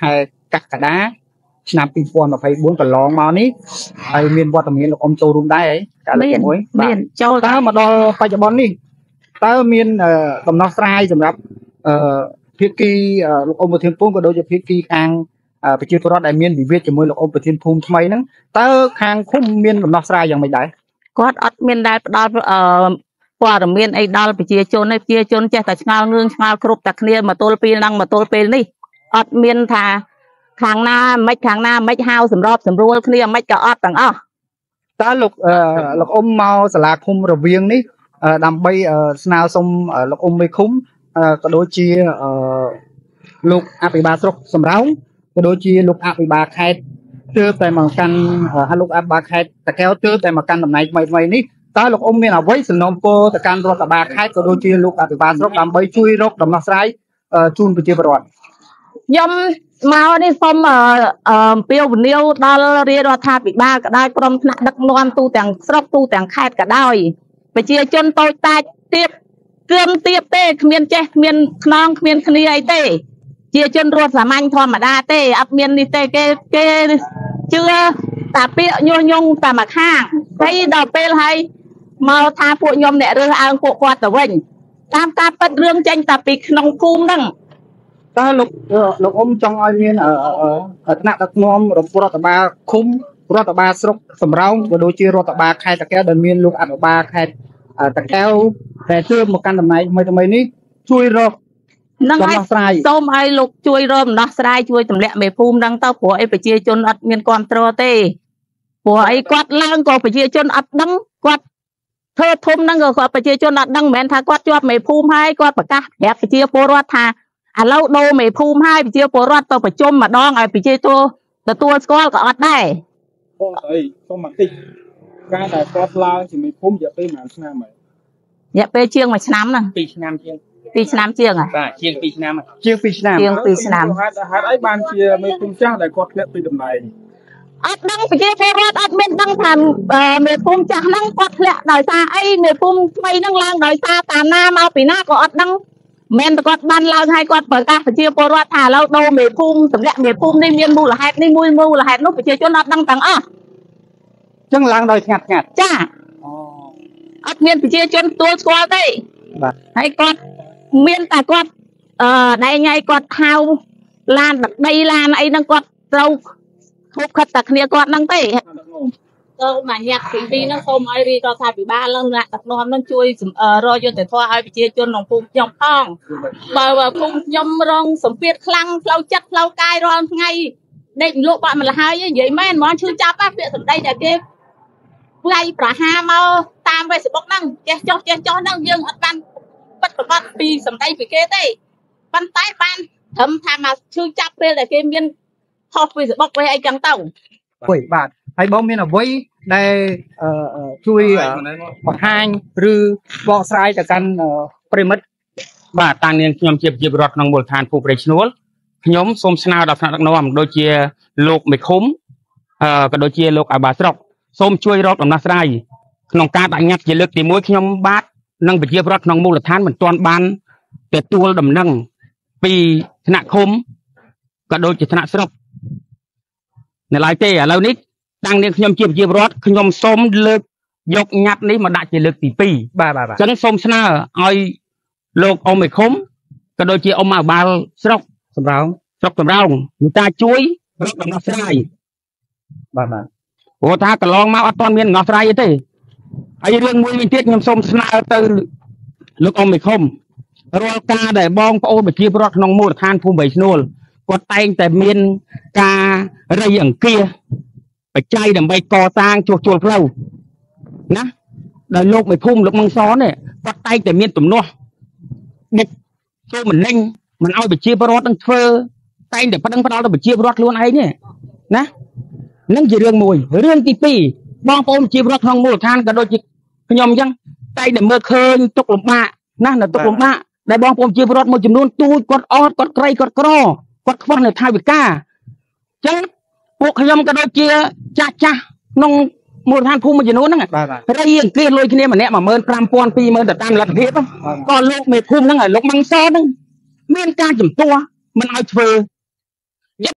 ខែកក្កដាឆ្នាំ2024កន្លងមកនេះហើយមានវត្តមានលោកអ៊ំចូលរួមដែរហីកាលលើកមានទីមួយមានចូលតើមកដល់បច្ចុប្បន្ននេះតើមានអឺដំណោះស្រាយសម្រាប់អឺភាគីអឺលោកអ៊ំប្រធានភូមិក៏ដូចជាភាគីខាងអឺប្រជាពលរដ្ឋដែលមានវិវាទជាមួយលោកអ៊ំប្រធានភូមិថ្មីហ្នឹងតើខាងឃុំមានដំណោះស្រាយយ៉ាងម៉េចដែរគាត់អត់មានដែលផ្ដល់អឺព័ត៌មានអីដល់ប្រជាជនទេប្រជាជនចេះតែឆ្ងល់ងឿងឆ្ងល់គ្រប់តែគ្នាមកទល់ពេលហ្នឹងមកទល់ពេលនេះ អត់មានថាខាងណាមិនខាងណាមិនហៅសម្របសម្រួលគ្នាមិនក៏អត់ទាំងអស់តើលោកអឺលោកអ៊ំមកសាលាឃុំរវៀងនេះអឺដើម្បីអឺស្នើសុំអឺលោកអ៊ំមេឃុំអឺក៏ដូចជាអឺលោកអភិបាលស្រុកសំរោងក៏ដូចជាលោកអភិបាលខេត្តទើបតែមកកាន់អឺលោកអភិបាលខេត្តតាកែវទើបតែមកកាន់តំណែងថ្មីថ្មីនេះតើលោកអ៊ំមានអ្វីសំណូមពរទៅកាន់រដ្ឋបាលខេត្តក៏ដូចជាលោកអភិបាលស្រុកដើម្បីជួយរកដំណោះស្រាយអឺជូនប្រជាពលរដ្ឋ ខ្ញុំមកនេះសូមអឺអឺអំពាវនាវដល់រាជរដ្ឋាភិបាលក៏ដោយក្រុមថ្នាក់ដឹកនាំទូទាំងស្រុកទូទាំងខេត្តក៏ដោយប្រជាជនតូចតាចទៀតគ្រឿងទៀបទេគ្មានចេះគ្មានខ្នងគ្មានគ្នាអីទេ ជាជនរស់សាមញ្ញធម្មតាទេអត់មាននេះទេគេគេជឿតាពាក្យញុះញង់តែមួយខាងហើយដល់ពេលហើយមកថាពួកខ្ញុំអ្នករើសអើងពួកគាត់ទៅវិញតាមការពិតរឿងចេញតែពីក្នុងភូមិហ្នឹង តើលោកអឺលោកអ៊ំចង់ឲ្យមានអឺអឺអឺថ្នាក់ដឹកនាំរដ្ឋបាលឃុំរដ្ឋបាលស្រុកសំរោងក៏ដូចជារដ្ឋបាលខេត្តតាកែវដែលមានលោកអភិបាលខេត្តអឺតាកែវតែទើបមកកាន់តំណែងថ្មីថ្មីនេះជួយរកហ្នឹងដំហើយណោះស្រាយសូមឲ្យលោកជួយរកដំណោះស្រាយជួយទម្លាក់មេភូមិហ្នឹងទៅព្រោះអីប្រជាជនអត់មានគ្រប់គ្រងទេព្រោះអីគាត់ឡើងក៏ប្រជាជនអត់ដឹងគាត់ធ្វើធំហ្នឹងក៏គាត់ប្រជាជនអត់ដឹងមិនមែនថាគាត់ជាប់មេភូមិហើយគាត់ប្រកាសប្រាប់ប្រជាពលរដ្ឋថា ឥឡូវដូរមេភូមិហើយប្រជាពលរដ្ឋទៅប្រជុំម្ដងឲ្យប្រជាជនទទួលស្គាល់ក៏អត់ដែរបងស្អីសុំមកតិចការដែលគាត់ឡើងជាមេភូមិរយៈពេលប្រហែលឆ្នាំហើយរយៈពេលជាង1ឆ្នាំហ្នឹង2ឆ្នាំជាង2ឆ្នាំជាងហ៎បាទជាង2ឆ្នាំហើយជាង2ឆ្នាំជាង2ឆ្នាំហេតុហេតុអីបានជាមេភូមិចាស់ដែលគាត់ធ្លាក់ពីតំណែងអត់ដឹងប្រជាពលរដ្ឋអត់មានដឹងថាអឺមេភូមិចាស់ហ្នឹងគាត់ធ្លាក់ដោយសារអីមេភូមិថ្មីហ្នឹងឡើងដោយសារតាណាមកពីណាក៏អត់ដឹង មិនមែនតែគាត់បានឡើងឲ្យគាត់ប្រកាសប្រជាពលរដ្ឋថាឥឡូវដូរមេភូមិសម្រាប់មេភូមិនេះមានមូលហេតុនេះមួយមូលហេតុនោះប្រជាជនអត់ដឹងទាំងអស់អញ្ចឹងឡើងដោយស្ងាត់ស្ងាត់ចាអូអត់មានប្រជាជនទទួលស្គាល់ទេបាទហើយគាត់មានតែគាត់អឺដៃញ៉ៃគាត់ហៅឡានដឹកដីឡានអីហ្នឹងគាត់ត្រូវហូបខិតតែគ្នាគាត់ហ្នឹងទេ ទៅមកញាក់ពីពីហ្នឹងសូមឲ្យរាជរដ្ឋាភិបាលឡើងអ្នកដឹកនាំហ្នឹងជួយសំអឺរកយុត្តិធម៌ឲ្យប្រជាជនក្នុងភូមិខ្ញុំផងបើបើភូមិខ្ញុំរងសម្ពាធខ្លាំងផ្លូវចិត្តផ្លូវកាយរាល់ថ្ងៃដេកលក់បាត់ម្ល៉េះហើយនិយាយមែនហ្មងឈឺចាប់ណាពាក្យសម្ដីតែគេផ្លៃប្រហារមកតាម Facebook ហ្នឹងចេះចោះចេះចោះហ្នឹងយើងអត់បានពិតប្រកបពីសម្ដីពីគេទេប៉ុន្តែបានត្រឹមថាមកឈឺចាប់ពេលដែលគេមានហោះ Facebook វិញអីចឹងទៅអុយបាទ ហើយបងមានអ្វីដែលអឺអឺជួយអឺបង្ហាញឬបកស្រាយទៅកាន់អឺប្រិមិត្តបាទតាំងនាងខ្ញុំជាប្រជាពលរដ្ឋក្នុងមូលដ្ឋានភូមិព្រៃឈ្នួលខ្ញុំសូមស្នើដល់ថ្នាក់ដឹកនាំដូចជាលោកមេឃុំអឺក៏ដូចជាលោកអាបាស្រុកសូមជួយរកដំណោះស្រាយក្នុងការដាក់ញត្តិជាលើកទី1ខ្ញុំបាទនិងប្រជាពលរដ្ឋក្នុងមូលដ្ឋានមិនទាន់បានទទួលដំណឹងពីថ្នាក់ឃុំក៏ដូចជាថ្នាក់ស្រុកនៅឡើយទេឥឡូវនេះ តាំងនាងខ្ញុំជាប្រជាពលរដ្ឋខ្ញុំសូមលើកយកញត្តិនេះមកដាក់ជាលើកទី2បាទបាទបាទអញ្ចឹងសូមស្នើឲ្យលោកអ៊ំឯខុំក៏ដូចជាអ៊ំអាបាលស្រុកសម្រោងស្រុកសំរោងមេត្តាជួយរកដំណោះស្រាយបាទបាទព្រោះថាកន្លងមកអត់ទាន់មានដំណោះស្រាយអីទេហើយរឿងមួយវិញទៀតខ្ញុំសូមស្នើទៅលោកអ៊ំឯខុំរាល់ការដែលបងប្អូនប្រជាពលរដ្ឋក្នុងមូលដ្ឋានភូមិបីឈ្នួលគាត់តែងតែមានការរៃអង្គាសប ច្ច័យដើម្បីកសាងជួសជុលផ្លូវណាដោយលោកមេភូមិលោកមង្សននេះគាត់តែងតែមានទំនាស់ដឹកចូលមិនណេញមិនឲ្យប្រជាពលរដ្ឋនឹងធ្វើតែងតែប្តឹងផ្ដាល់ទៅប្រជាពលរដ្ឋខ្លួនឯងនេះណានឹងជារឿងមួយរឿងទី2បងប្អូនប្រជាពលរដ្ឋក្នុងមូលដ្ឋានក៏ដូចជាខ្ញុំអញ្ចឹងតែងតែមើលឃើញទុកលំបាកណានៅទុកលំបាកដែលបងប្អូនប្រជាពលរដ្ឋមួយចំនួនទូចគាត់អត់គាត់ក្រៃគាត់ក្រគាត់ខ្វះនៅថវិកាអញ្ចឹង ពួកខ្ញុំក៏ដូចជាចាស់ចាស់ក្នុងមូលដ្ឋានភូមិមួយចំនួនហ្នឹងបាទបាទរៃអង្គាសលុយគ្នាម្នាក់15000 20000ទៅតាមលទ្ធភាពហ្នឹងក៏លោកមេភូមិហ្នឹងឲ្យលោកម៉ាំងសហ្នឹងមានការជំទាស់មិនឲ្យធ្វើ